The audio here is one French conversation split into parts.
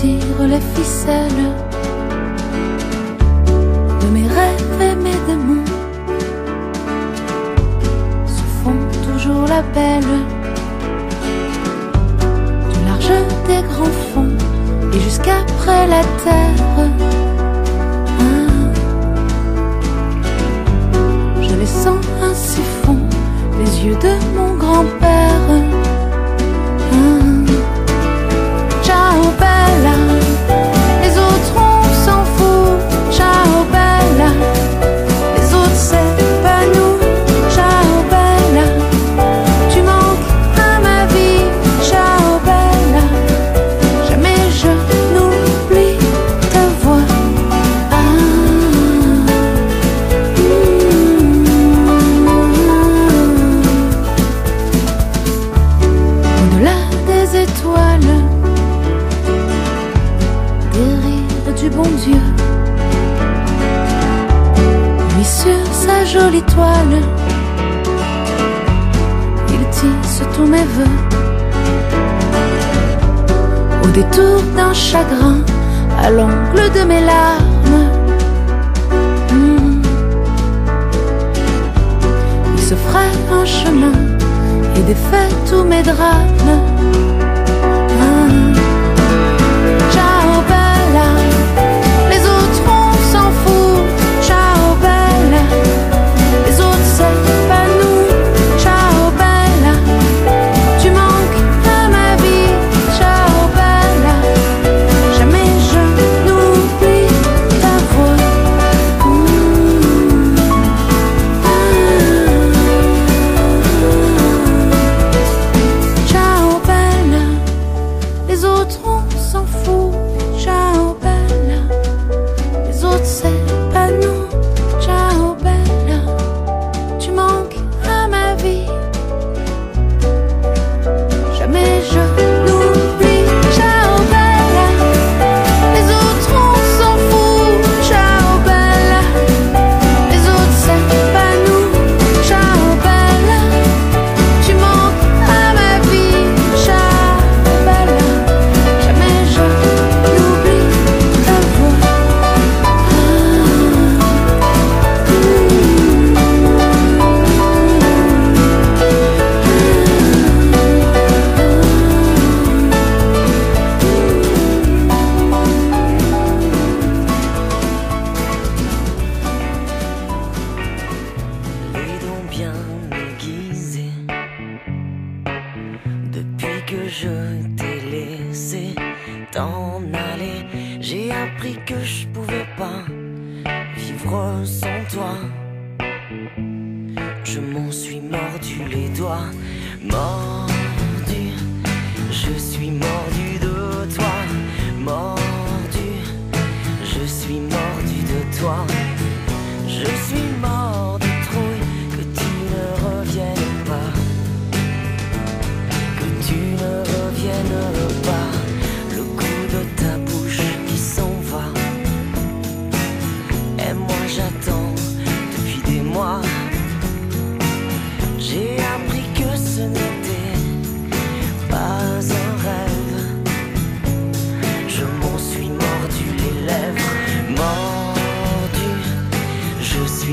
tire les ficelles de mes rêves et mes démons. Se font toujours la belle du large des grands fonds et jusqu'après la terre. sur sa jolie toile. Il tisse tous mes voeux. Au détour d'un chagrin, à l'angle de mes larmes, hmm. il se ferait un chemin et défait tous mes drames. bien aiguisé depuis que je t'ai laissé t'en aller. J'ai appris que je pouvais pas vivre sans toi. Je m'en suis mordu les doigts, mort.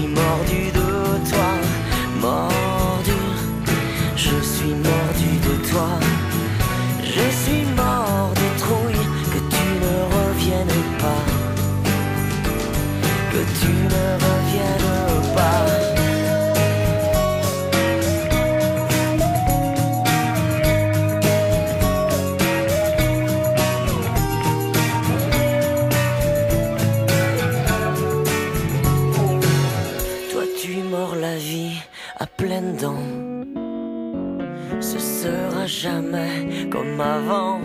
suis mordu de toi, mordu. Je suis mordu de toi. Jamais comme avant.